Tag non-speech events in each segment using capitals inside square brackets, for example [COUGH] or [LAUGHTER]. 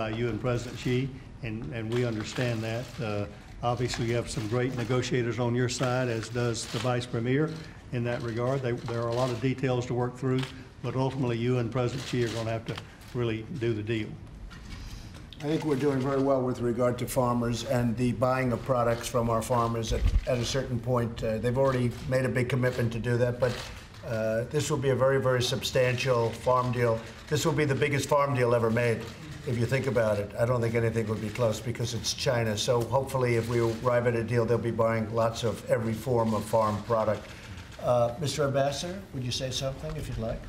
by you and President Xi, and, and we understand that. Uh, Obviously, you have some great negotiators on your side, as does the Vice Premier in that regard. They- There are a lot of details to work through, but ultimately, you and President Xi are going to have to really do the deal. I think we're doing very well with regard to farmers and the buying of products from our farmers at, at a certain point. Uh, they've already made a big commitment to do that, but uh, this will be a very, very substantial farm deal. This will be the biggest farm deal ever made, if you think about it. I don't think anything would be close because it's China. So hopefully, if we arrive at a deal, they'll be buying lots of every form of farm product. Uh, Mr. Ambassador, would you say something if you'd like?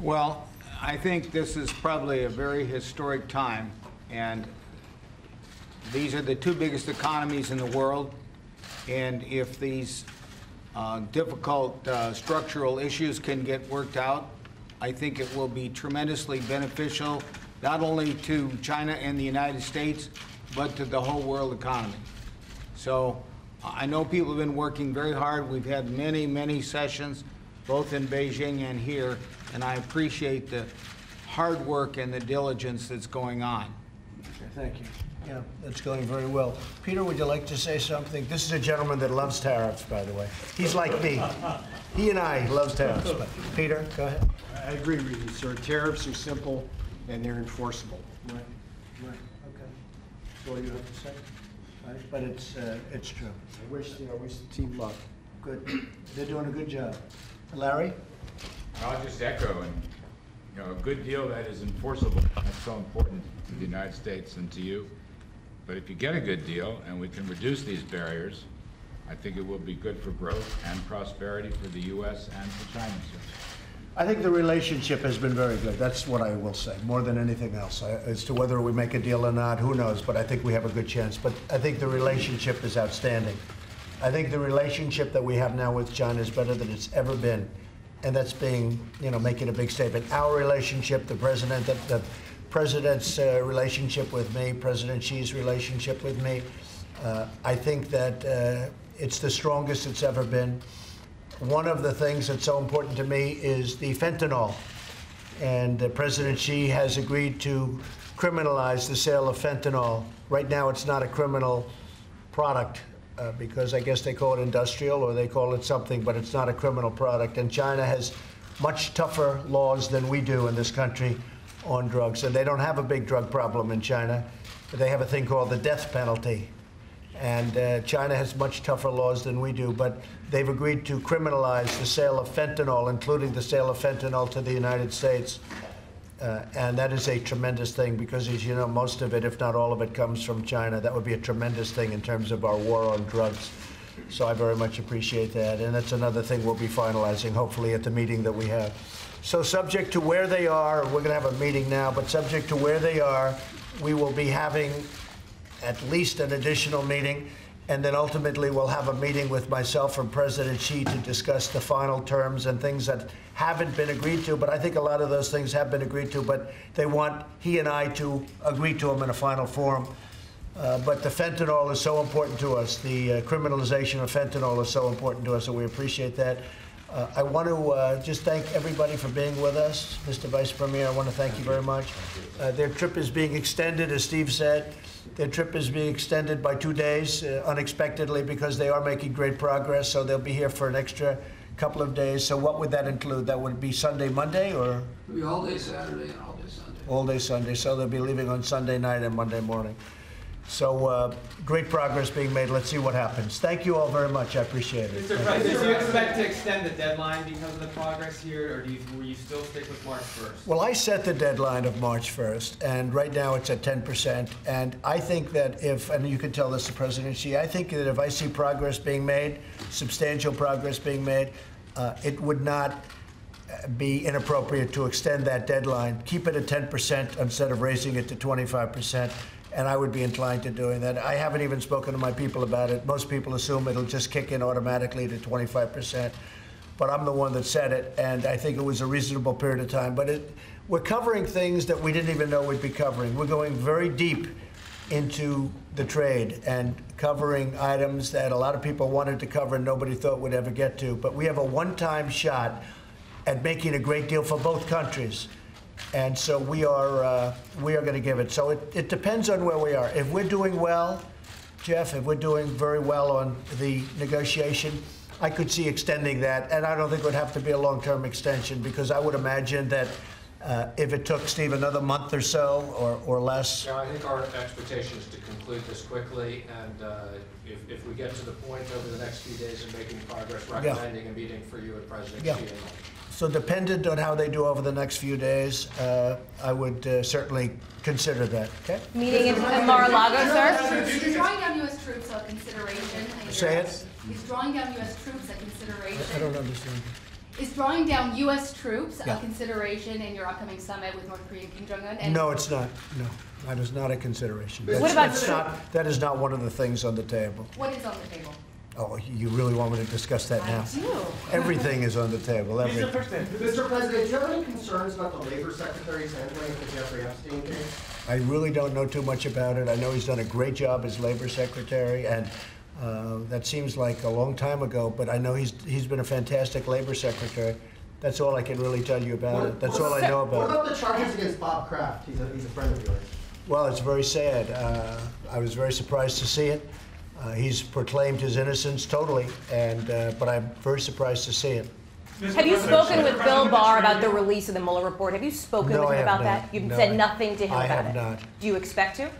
Well, I think this is probably a very historic time, and these are the two biggest economies in the world, and if these uh, difficult uh, structural issues can get worked out, I think it will be tremendously beneficial, not only to China and the United States, but to the whole world economy. So I know people have been working very hard. We've had many, many sessions, both in Beijing and here, and I appreciate the hard work and the diligence that's going on. Okay, Thank you. Yeah, that's going very well. Peter, would you like to say something? This is a gentleman that loves tariffs, by the way. He's like me. He and I loves tariffs, but Peter, go ahead. I agree with you, sir. Tariffs are simple and they're enforceable. Right, right, okay. That's all you have to say? Right, But it's, uh, it's true. I wish, you I wish the team luck. Good. They're doing a good job. Larry? I'll just echo, and, you know, a good deal that is enforceable, that's so important to the United States and to you. But if you get a good deal and we can reduce these barriers, I think it will be good for growth and prosperity for the U.S. and for China, sir. I think the relationship has been very good. That's what I will say, more than anything else. As to whether we make a deal or not, who knows? But I think we have a good chance. But I think the relationship is outstanding. I think the relationship that we have now with China is better than it's ever been. And that's being, you know, making a big statement. Our relationship, the president, the, the president's uh, relationship with me, President Xi's relationship with me, uh, I think that uh, it's the strongest it's ever been. One of the things that's so important to me is the fentanyl. And uh, President Xi has agreed to criminalize the sale of fentanyl. Right now, it's not a criminal product uh, because I guess they call it industrial or they call it something, but it's not a criminal product. And China has much tougher laws than we do in this country on drugs. And they don't have a big drug problem in China. But they have a thing called the death penalty. And uh, China has much tougher laws than we do, but they've agreed to criminalize the sale of fentanyl, including the sale of fentanyl to the United States. Uh, and that is a tremendous thing because, as you know, most of it, if not all of it, comes from China. That would be a tremendous thing in terms of our war on drugs. So I very much appreciate that. And that's another thing we'll be finalizing, hopefully, at the meeting that we have. So, subject to where they are, we're going to have a meeting now, but subject to where they are, we will be having at least an additional meeting, and then ultimately we'll have a meeting with myself and President Xi to discuss the final terms and things that haven't been agreed to. But I think a lot of those things have been agreed to, but they want he and I to agree to them in a final form. Uh, but the fentanyl is so important to us. The uh, criminalization of fentanyl is so important to us, and we appreciate that. Uh, I want to uh, just thank everybody for being with us. Mr. Vice Premier, I want to thank you very much. Uh, their trip is being extended, as Steve said. Their trip is being extended by two days uh, unexpectedly because they are making great progress. So they'll be here for an extra couple of days. So what would that include? That would be Sunday, Monday, or It'll be all day Saturday and all day Sunday. all day Sunday. So they'll be leaving on Sunday night and Monday morning. So uh, great progress being made. Let's see what happens. Thank you all very much. I appreciate it. Mr. President, do you expect to extend the deadline because of the progress here, or do you, will you still stick with March 1st? Well, I set the deadline of March 1st, and right now it's at 10%. And I think that if, and you can tell this to President Xi, I think that if I see progress being made, substantial progress being made, uh, it would not uh, be inappropriate to extend that deadline, keep it at 10% instead of raising it to 25%. And I would be inclined to doing that. I haven't even spoken to my people about it. Most people assume it'll just kick in automatically to 25% but I'm the one that said it, and I think it was a reasonable period of time. But it, we're covering things that we didn't even know we'd be covering. We're going very deep into the trade and covering items that a lot of people wanted to cover and nobody thought would ever get to. But we have a one-time shot at making a great deal for both countries. And so we are, uh, we are going to give it. So it, it depends on where we are. If we're doing well, Jeff, if we're doing very well on the negotiation, I could see extending that. And I don't think it would have to be a long-term extension because I would imagine that uh, if it took, Steve, another month or so or, or less, Yeah, I think our expectation is to conclude this quickly, and uh, if, if we get to the point over the next few days of making progress, recommending a meeting for you and President Yeah. And- So dependent on how they do over the next few days, uh, I would uh, certainly consider that, okay? Meeting in in Mar-a-Lago, sir? He's drawing down U.S. troops at consideration. Say you're- it. He's drawing down U.S. troops at consideration. I don't understand. Is drawing down U.S. troops Yeah. a consideration in your upcoming summit with North Korea Kim Jong-un? No, it's not, no, that is not a consideration. What about- that's not- That is not one of the things on the table. What is on the table? Oh, you really want me to discuss that now? I do. [LAUGHS] Everything is on the table, everything. Mr. President, do you have any concerns about the labor secretary's handling of the Jeffrey Epstein case? I really don't know too much about it. I know he's done a great job as labor secretary, and uh, that seems like a long time ago, but I know he's, he's been a fantastic labor secretary. That's all I can really tell you about it. That's all I know about it. What about the charges against Bob Kraft? He's a, he's a friend of yours. Well, it's very sad. Uh, I was very surprised to see it. Uh, He's proclaimed his innocence totally, and, uh, but I'm very surprised to see it. Have you spoken with Bill Barr about the release of the Mueller report? Have you spoken No, with him about not. that? You've No, said I- nothing to him about it? I about have it? not. Do you expect to?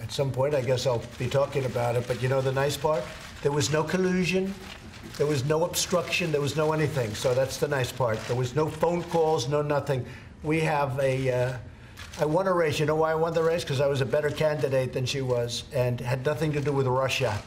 At some point, I guess I'll be talking about it, but you know the nice part? There was no collusion, there was no obstruction, there was no anything, so that's the nice part. There was no phone calls, no nothing. We have a, uh, I won a race. You know why I won the race? Because I was a better candidate than she was, and had nothing to do with Russia.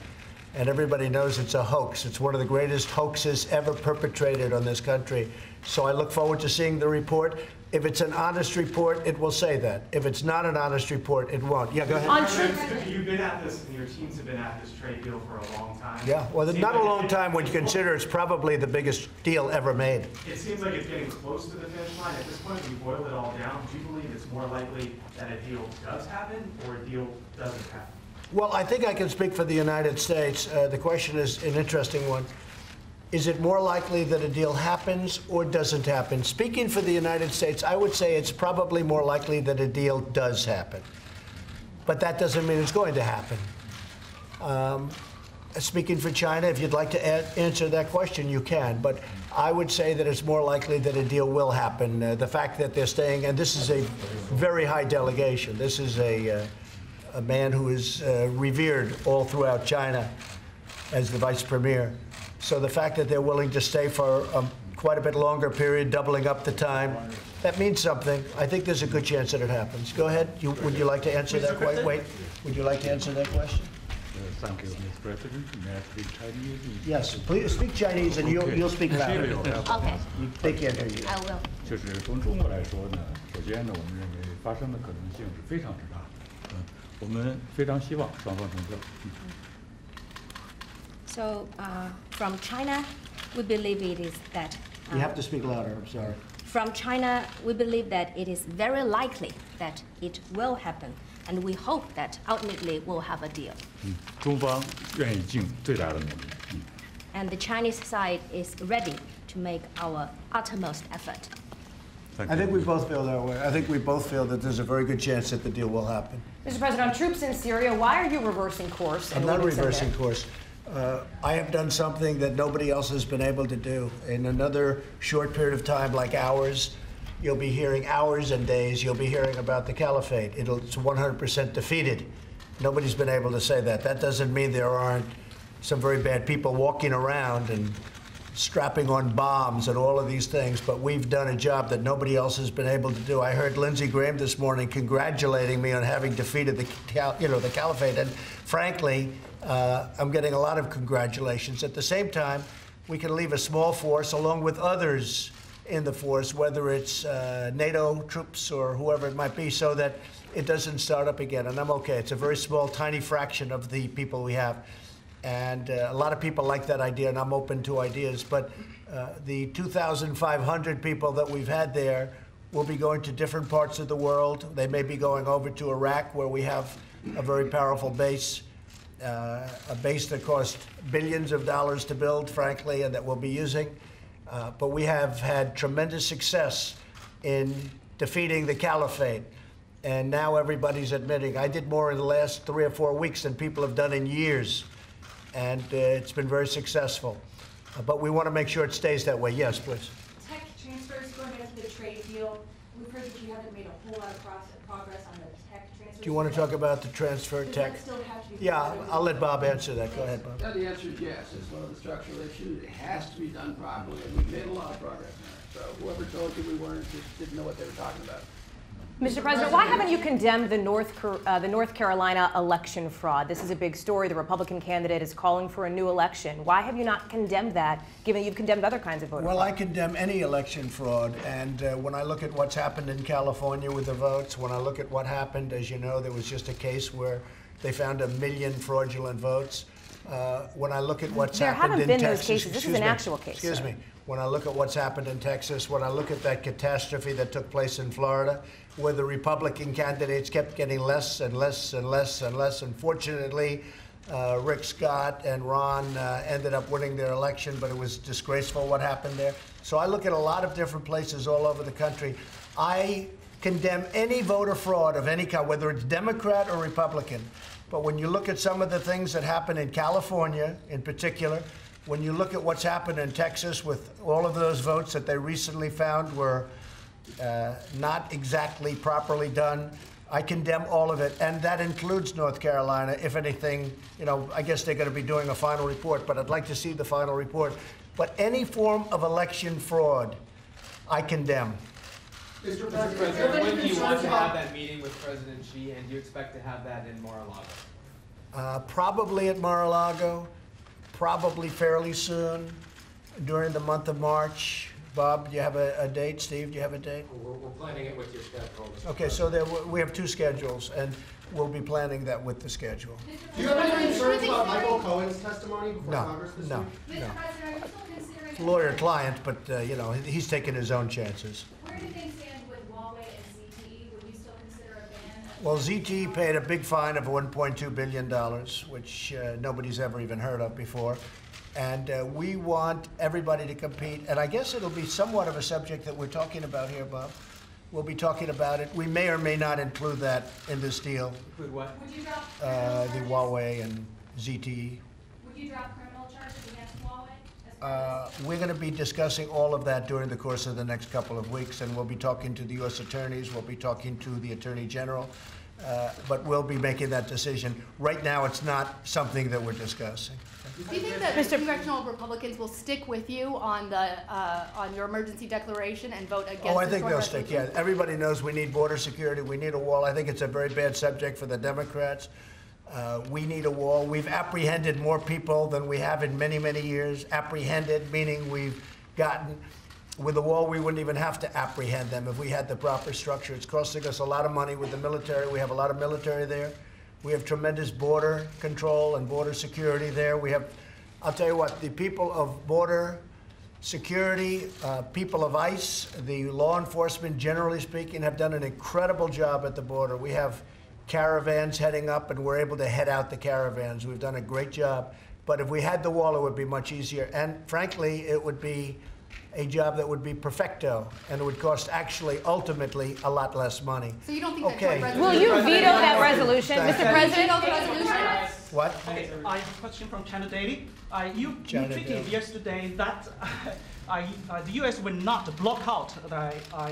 And everybody knows it's a hoax. It's one of the greatest hoaxes ever perpetrated on this country. So I look forward to seeing the report. If it's an honest report, it will say that. If it's not an honest report, it won't. Yeah, go ahead. On troops, You've been at this, and your teams have been at this trade deal for a long time. Yeah, well, Seems not a long time when you consider it's probably the biggest deal ever made. It seems like it's getting close to the finish line. At this point, if you boil it all down. Do you believe it's more likely that a deal does happen or a deal doesn't happen? Well, I think I can speak for the United States. Uh, the question is an interesting one. Is it more likely that a deal happens or doesn't happen? Speaking for the United States, I would say it's probably more likely that a deal does happen. But that doesn't mean it's going to happen. Um, speaking for China, if you'd like to answer that question, you can. But I would say that it's more likely that a deal will happen. Uh, the fact that they're staying, and this is a very high delegation. This is a, uh, a man who is uh, revered all throughout China as the vice premier. So the fact that they're willing to stay for um, quite a bit longer period, doubling up the time, that means something. I think there's a good chance that it happens. Go ahead. You, would you like to answer that question? Wait. Would you like to answer that question? Thank you, Mr. President. May I speak Chinese? Yes, please speak Chinese and you'll, you'll speak louder. Okay, They can't hear you. I will. 就是从中国来说呢，首先呢，我们认为发生的可能性是非常之大的。嗯，我们非常希望双方成交。嗯 So uh, from China, we believe it is that. uh, You have to speak louder, I'm sorry. From China, we believe that it is very likely that it will happen, and we hope that ultimately we'll have a deal. 嗯，中方愿意尽最大的努力。嗯， And the Chinese side is ready to make our uttermost effort. thank I think you. we both feel that way. I think we both feel that there's a very good chance that the deal will happen. Mr. President, on troops in Syria, why are you reversing course? I'm and not leaving Sunday? reversing course. Uh, I have done something that nobody else has been able to do. In another short period of time, like hours, you'll be hearing hours and days, you'll be hearing about the caliphate. It'll, it's 100% defeated. Nobody's been able to say that. That doesn't mean there aren't some very bad people walking around and strapping on bombs and all of these things, but we've done a job that nobody else has been able to do. I heard Lindsey Graham this morning congratulating me on having defeated the, you know, the caliphate, and frankly, uh, I'm getting a lot of congratulations. At the same time, we can leave a small force along with others in the force, whether it's uh, NATO troops or whoever it might be, so that it doesn't start up again. And I'm okay. It's a very small, tiny fraction of the people we have. And uh, a lot of people like that idea, and I'm open to ideas. But uh, the 2,500 people that we've had there will be going to different parts of the world. They may be going over to Iraq, where we have a very powerful base, uh, a base that cost billions of dollars to build, frankly, and that we'll be using. Uh, but we have had tremendous success in defeating the caliphate. And now everybody's admitting I did more in the last three or four weeks than people have done in years. And uh, it's been very successful. Uh, but we want to make sure it stays that way. Yes, please. Tech transfers, going back to the trade deal, we've heard that you haven't made a whole lot of process, progress on the tech transfers. Do you want to talk about the transfer Does tech? that still have to be? Yeah, part of I'll let Bob answer that. Go ahead, Bob. Yeah, the answer is yes, it's one of the structural issues, it has to be done properly, and we've made a lot of progress there. So whoever told you we weren't, just didn't know what they were talking about. Mr. President, why haven't you condemned the North, uh, the North Carolina election fraud? This is a big story. The Republican candidate is calling for a new election. Why have you not condemned that, given you've condemned other kinds of voter Well, fraud? I condemn any election fraud, and uh, when I look at what's happened in California with the votes, when I look at what happened, as you know, there was just a case where they found a million fraudulent votes. Uh, when I look at what's There happened haven't in been those Texas, cases. This is an me, actual case, Excuse sir. me. When I look at what's happened in Texas, when I look at that catastrophe that took place in Florida, where the Republican candidates kept getting less and less and less and less, unfortunately, uh, Rick Scott and Ron uh, ended up winning their election, but it was disgraceful what happened there. So I look at a lot of different places all over the country. I condemn any voter fraud of any kind, whether it's Democrat or Republican. But when you look at some of the things that happened in California, in particular, when you look at what's happened in Texas with all of those votes that they recently found were uh, not exactly properly done, I condemn all of it, and that includes North Carolina. If anything, you know, I guess they're going to be doing a final report, but I'd like to see the final report. But any form of election fraud, I condemn. Mr. Mr. President, President, when do you want to have that meeting with President Xi, and do you expect to have that in Mar-a-Lago? Uh, probably at Mar-a-Lago, probably fairly soon, during the month of March. Bob, do you have a, a date? Steve, do you have a date? We're, we're planning it with your schedule. Mr. Okay, so there, we have two schedules, and we'll be planning that with the schedule. Do you have any concerns about Michael Cohen's testimony before No, Congress this no, week? no. Mr. President, are you still considering? Lawyer client, but, uh, you know, he's taking his own chances. Where do things stand with Huawei and ZTE? Would you still consider a ban? of- Well, ZTE paid a big fine of $1.2 billion, which uh, nobody's ever even heard of before. And uh, we want everybody to compete. And I guess it'll be somewhat of a subject that we're talking about here, Bob. We'll be talking about it. We may or may not include that in this deal, Include what? Would you drop uh, the? Huawei and ZTE. Would you drop criminal charges against Huawei? Uh. We're going to be discussing all of that during the course of the next couple of weeks, and we'll be talking to the U.S. attorneys, we'll be talking to the Attorney General, uh, but we'll be making that decision. Right now, it's not something that we're discussing. Do you think that the congressional Republicans will stick with you on the, uh, on your emergency declaration and vote against Oh, I think they'll stick, yeah. Everybody knows we need border security, we need a wall. I think it's a very bad subject for the Democrats. Uh, We need a wall. We've apprehended more people than we have in many, many years. Apprehended, meaning we've gotten, with the wall, we wouldn't even have to apprehend them if we had the proper structure. It's costing us a lot of money with the military. We have a lot of military there. We have tremendous border control and border security there. We have, I'll tell you what, the people of border security, uh, people of ICE, the law enforcement, generally speaking, have done an incredible job at the border. We have caravans heading up, and we're able to head out the caravans. We've done a great job. But if we had the wall, it would be much easier. And frankly, it would be a job that would be perfecto, and it would cost actually, ultimately, a lot less money. So you don't think that Okay. joint resolution? Will you veto that resolution? Thank Mr. President? Veto the resolution? What? Okay, I have a question from China Daily. Uh, you, you tweeted Daily. yesterday that [LAUGHS] uh, uh, the U.S. will not block out the uh,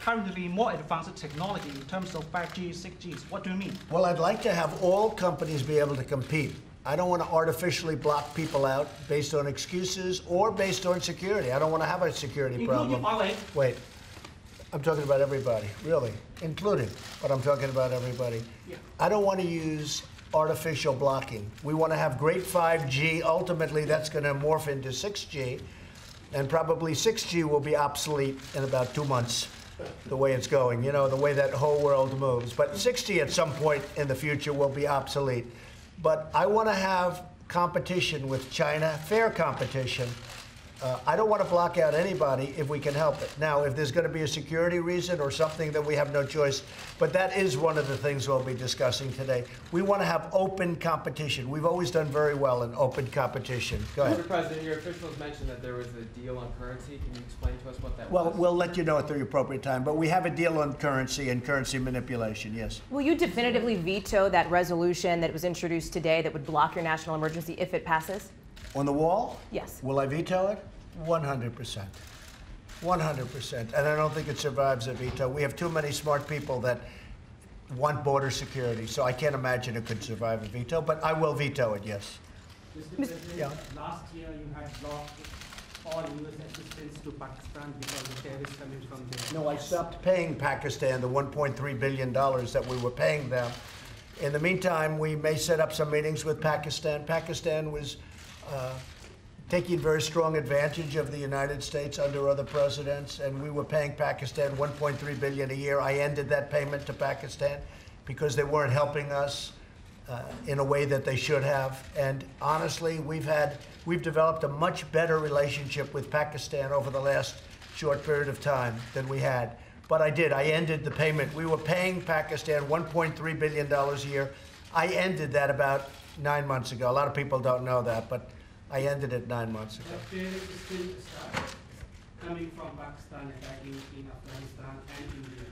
currently more advanced technology in terms of 5G, 6G. What do you mean? Well, I'd like to have all companies be able to compete. I don't want to artificially block people out based on excuses or based on security. I don't want to have a security problem. Wait, I'm talking about everybody, really, including, but I'm talking about everybody. Yeah. I don't want to use artificial blocking. We want to have great 5G. Ultimately, that's going to morph into 6G, and probably 6G will be obsolete in about two months, the way it's going, you know, the way that whole world moves. But 6G at some point in the future will be obsolete. But I want to have competition with China, fair competition. Uh, I don't want to block out anybody if we can help it. Now, if there's going to be a security reason or something that we have no choice, but that is one of the things we'll be discussing today. We want to have open competition. We've always done very well in open competition. Go ahead. Mr. President, your officials mentioned that there was a deal on currency. Can you explain to us what that Well, was? Well, we'll let you know at the appropriate time, but we have a deal on currency and currency manipulation, yes. Will you definitively veto that resolution that was introduced today that would block your national emergency if it passes? On the wall? Yes. Will I veto it? 100%. 100%. And I don't think it survives a veto. We have too many smart people that want border security, so I can't imagine it could survive a veto, but I will veto it, yes. Mr. President, yeah. last year you had blocked all U.S. assistance to Pakistan because of terrorists coming from there. No, I stopped paying Pakistan the $1.3 billion that we were paying them. In the meantime, we may set up some meetings with Pakistan. Pakistan was uh, taking very strong advantage of the United States under other presidents, and we were paying Pakistan 1.3 billion a year. I ended that payment to Pakistan because they weren't helping us uh, in a way that they should have. And honestly, we've had we've developed a much better relationship with Pakistan over the last short period of time than we had. But I did. I ended the payment. We were paying Pakistan 1.3 billion dollars a year. I ended that about nine months ago. A lot of people don't know that, but I ended it nine months ago. But terrorists still coming from Pakistan, attacking in Afghanistan and India.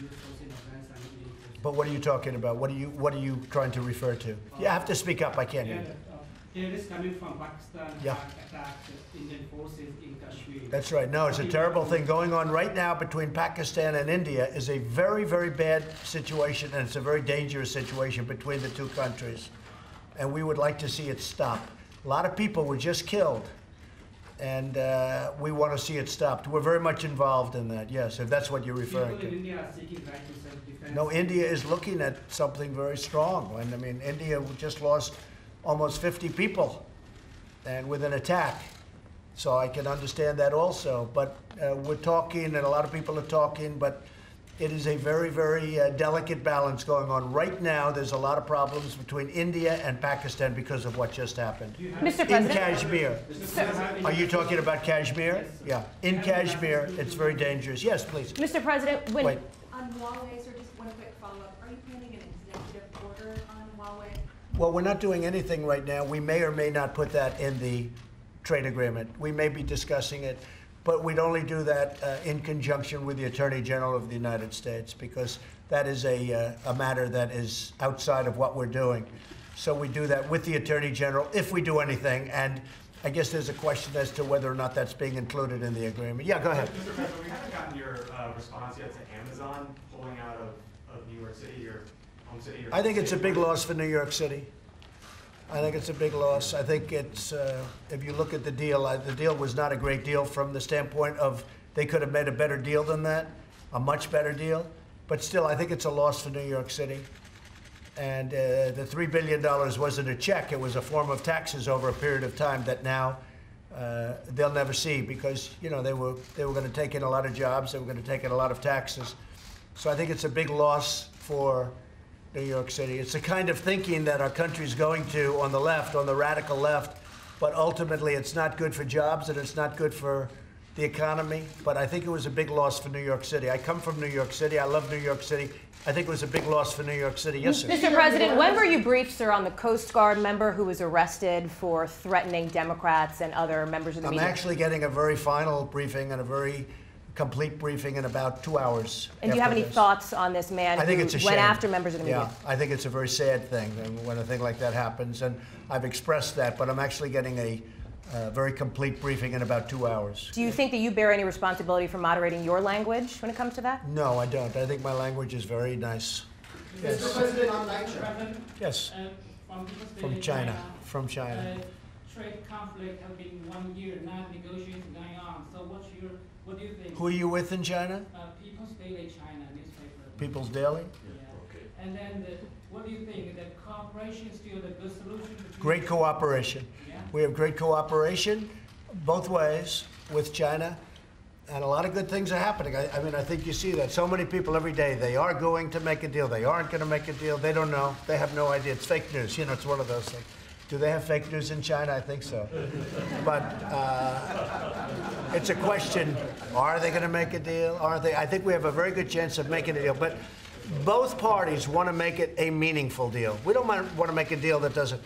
U.S. forces in Afghanistan and India. But what are you talking about? What are you What are you trying to refer to? You have to speak up. I can't hear you. uh, Terrorists coming from Pakistan Yeah. attacked Indian forces in Kashmir. That's right. No, it's a terrible thing going on right now between Pakistan and India is a very, very bad situation, and it's a very dangerous situation between the two countries. And we would like to see it stop. A lot of people were just killed, and uh, we want to see it stopped. We're very much involved in that, yes, if that's what you're referring People in to. India are seeking right. No, India is looking at something very strong. And I mean, India just lost almost 50 people and with an attack. So I can understand that also. But uh, we're talking, and a lot of people are talking, but it is a very, very uh, delicate balance going on. Right now, there's a lot of problems between India and Pakistan because of what just happened. Mr. In President. Kashmir. Are you talking about Kashmir? Yeah. In Kashmir, it's very dangerous. Yes, please. Mr. President, when Wait. On Huawei, sir, just one quick follow-up. Are you planning an executive order on Huawei? Well, we're not doing anything right now. We may or may not put that in the trade agreement. We may be discussing it, but we'd only do that uh, in conjunction with the Attorney General of the United States because that is a, uh, a matter that is outside of what we're doing. So we do that with the Attorney General if we do anything. And I guess there's a question as to whether or not that's being included in the agreement. Yeah, go ahead. Mr. President, we haven't gotten your uh, response yet to Amazon pulling out of, of New York City, your home city. I think it's a big loss for New York City. I think it's a big loss. I think it's, uh, if you look at the deal, I- the deal was not a great deal from the standpoint of, they could have made a better deal than that, a much better deal. But still, I think it's a loss for New York City. And uh, the $3 billion wasn't a check, it was a form of taxes over a period of time that now uh, they'll never see because, you know, they were, they were going to take in a lot of jobs, they were going to take in a lot of taxes. So I think it's a big loss for New York City. It's the kind of thinking that our country's going to on the left, on the radical left, but ultimately it's not good for jobs and it's not good for the economy. But I think it was a big loss for New York City. I come from New York City. I love New York City. I think it was a big loss for New York City. Yes, sir. Mr. President, when were you briefed, sir, on the Coast Guard member who was arrested for threatening Democrats and other members of the I'm media? actually getting a very final briefing and a very complete briefing in about two hours. and do you have any this. thoughts on this man I think who it's a went shame. after members of the media? Yeah, I think it's a very sad thing when a thing like that happens, and I've expressed that, but I'm actually getting a uh, very complete briefing in about two hours. Do you think that you bear any responsibility for moderating your language when it comes to that? No, I don't. I think my language is very nice. Yes. Mr. President, on lecture. Yes. Uh, from People's Daily China. From China. Uh, trade conflict has been one year, now negotiations going on. So what's your, what do you think? Who are you with in China? Uh, People's Daily China newspaper. People's Daily? Yeah. And then the, what do you think? That cooperation is still the good solution? Great cooperation. Yeah. We have great cooperation both ways with China, and a lot of good things are happening. I, I mean, I think you see that. So many people every day, they are going to make a deal, they aren't going to make a deal, they don't know, they have no idea. It's fake news, you know, it's one of those things. Do they have fake news in China? I think so. But uh, it's a question are they going to make a deal? Aren't they? I think we have a very good chance of making a deal. But both parties want to make it a meaningful deal. We don't want to make a deal that doesn't.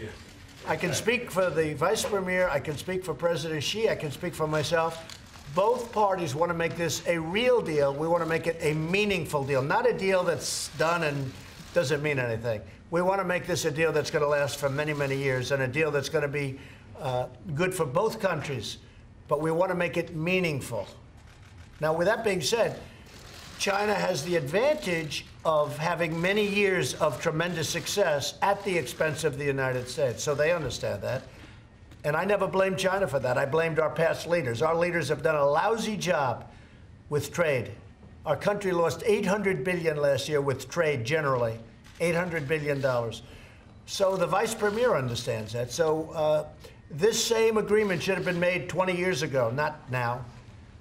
I can speak for the vice premier, I can speak for President Xi, I can speak for myself. Both parties want to make this a real deal. We want to make it a meaningful deal, not a deal that's done and doesn't mean anything. We want to make this a deal that's going to last for many, many years and a deal that's going to be uh, good for both countries, but we want to make it meaningful. Now, with that being said, China has the advantage of having many years of tremendous success at the expense of the United States. So they understand that. And I never blamed China for that. I blamed our past leaders. Our leaders have done a lousy job with trade. Our country lost 800 billion last year with trade generally, 800 billion dollars. So the vice premier understands that. So uh, this same agreement should have been made 20 years ago, not now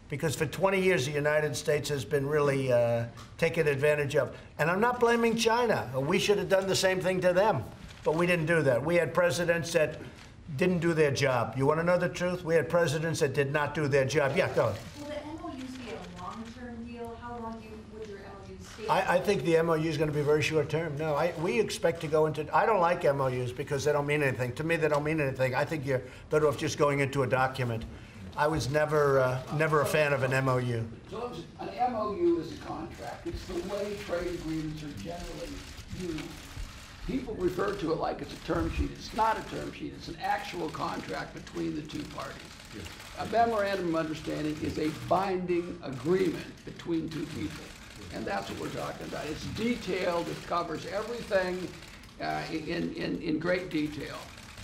because for 20 years the United States has been really uh, taken advantage of. And I'm not blaming China. We should have done the same thing to them, but we didn't do that. We had presidents that didn't do their job. You want to know the truth? We had presidents that did not do their job. Yeah, go. Will the MOUs be a long-term deal? How long do you, would your MOUs stay? I, I think the MOU is going to be very short term. No, I, we expect to go into. I don't like MOUs because they don't mean anything. To me, they don't mean anything. I think you're better off just going into a document. I was never, uh, never a fan of an MOU. So an MOU is a contract. It's the way trade agreements are generally used. People refer to it like it's a term sheet. It's not a term sheet. It's an actual contract between the two parties. A memorandum of understanding is a binding agreement between two people. And that's what we're talking about. It's detailed. It covers everything uh, in, in, in great detail.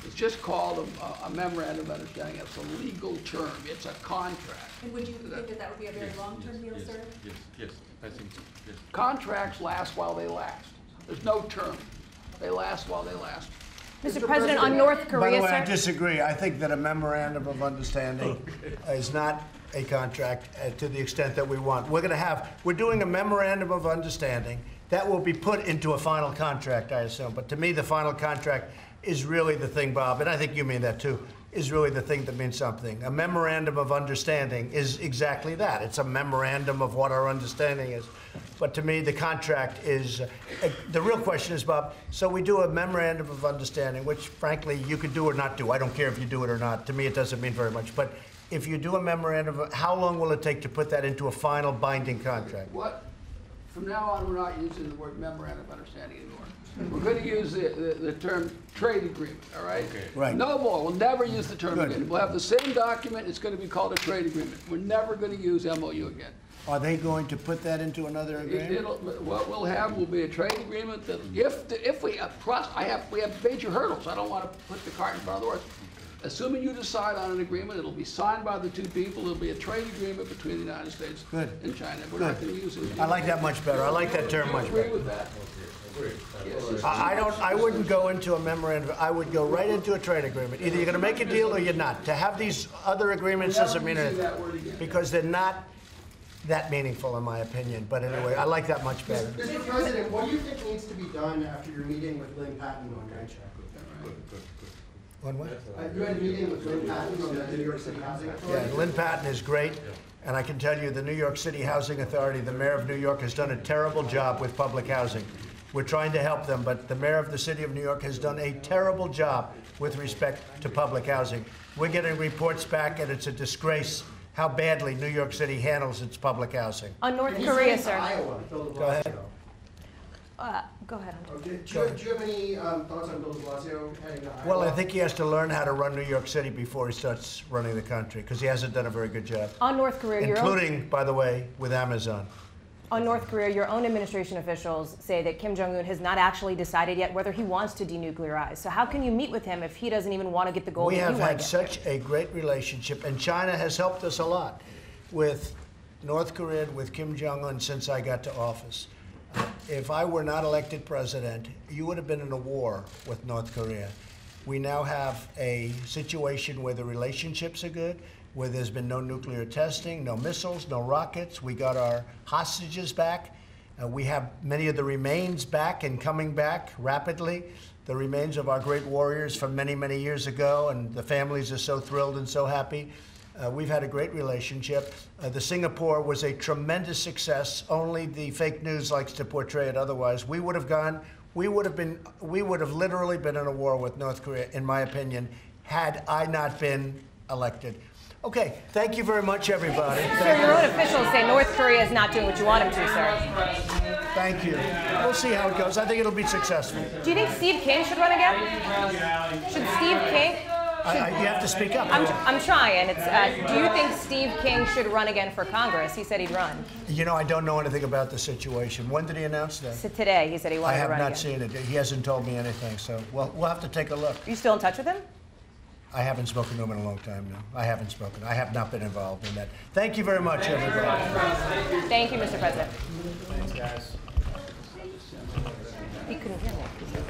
It's just called a, a memorandum of understanding. It's a legal term. It's a contract. And would you think that that would be a very long-term deal, sir? Yes, yes, I think, yes. Contracts last while they last. There's no term. They last while they last. Mr. President, on North Korea. By the Korea, way, I disagree. I think that a memorandum of understanding is not a contract uh, to the extent that we want. We're going to have, we're doing a memorandum of understanding that will be put into a final contract, I assume. But to me, the final contract is really the thing, Bob, and I think you mean that too, is really the thing that means something. A memorandum of understanding is exactly that. It's a memorandum of what our understanding is. But to me, the contract is, uh, the real question is, Bob, so we do a memorandum of understanding, which frankly, you could do or not do. I don't care if you do it or not. To me, it doesn't mean very much. But if you do a memorandum, of- how long will it take to put that into a final binding contract? What, from now on, we're not using the word memorandum of understanding anymore. We're going to use the, the, the term trade agreement, all right? Okay. Right. No more. We'll never use the term Good. agreement. We'll have the same document. It's going to be called a trade agreement. We're never going to use MOU again. Are they going to put that into another agreement? It'll, what we'll have will be a trade agreement that if, the- if we, uh, plus, I have, we have major hurdles. I don't want to put the cart in front of the horse. Assuming you decide on an agreement, it'll be signed by the two people. It'll be a trade agreement between the United States Good. and China. We're not going to use it. I like that much better. I like that term much Agree better. with that? Yes. I I don't, I wouldn't go into a memorandum, I would go right into a trade agreement. Either you're gonna make a deal or you're not. To have these other agreements doesn't mean anything. using that word again. Because they're not that meaningful, in my opinion. But anyway, I like that much better. Mr. President, what do you think needs to be done after your meeting with Lynn Patton on Rancho? One what? Uh, You had a meeting with Lynn Patton on the New York City Housing Yeah, Lynn Patton is great, and I can tell you, the New York City Housing Authority, the mayor of New York, has done a terrible job with public housing. We're trying to help them, but the mayor of the city of New York has done a terrible job with respect to public housing. We're getting reports back, and it's a disgrace how badly New York City handles its public housing. On North Korea, heading sir? Iowa, Go ahead. Blasio. Uh, Go ahead. Oh, Do do you have- do you have any um, thoughts on Bill de Blasio heading to Well, I think he has to learn how to run New York City before he starts running the country, because he hasn't done a very good job. On North Korea, your own, Including, by the way, with Amazon. on North Korea, your own administration officials say that Kim Jong Un has not actually decided yet whether he wants to denuclearize. So how can you meet with him if he doesn't even want to get the goal We that have want had to get? such a great relationship, and China has helped us a lot with North Korea, with Kim Jong Un since I got to office. If I were not elected president, you would have been in a war with North Korea. We now have a situation where the relationships are good, where there's been no nuclear testing, no missiles, no rockets. We got our hostages back. Uh, we have many of the remains back and coming back rapidly. The remains of our great warriors from many, many years ago, and the families are so thrilled and so happy. Uh, we've had a great relationship. Uh, the Singapore was a tremendous success. Only the fake news likes to portray it otherwise. We would have gone, we would have been, we would have literally been in a war with North Korea, in my opinion, had I not been elected. Okay, thank you very much, everybody. Sir, your own officials say North Korea is not doing what you want them to, sir. Thank you. We'll see how it goes. I think it'll be successful. Do you think Steve King should run again? Should Steve King? I, I, you have to speak up. I'm, I'm trying. It's, uh, do you think Steve King should run again for Congress? He said he'd run. You know, I don't know anything about the situation. When did he announce that? So today, he said he I wanted to have not again. seen it. He hasn't told me anything, so we'll, we'll have to take a look. Are you still in touch with him? I haven't spoken to him in a long time now. I haven't spoken. I have not been involved in that. Thank you very much, everybody. Thank you, Mr. President. Thanks, guys. He couldn't hear me.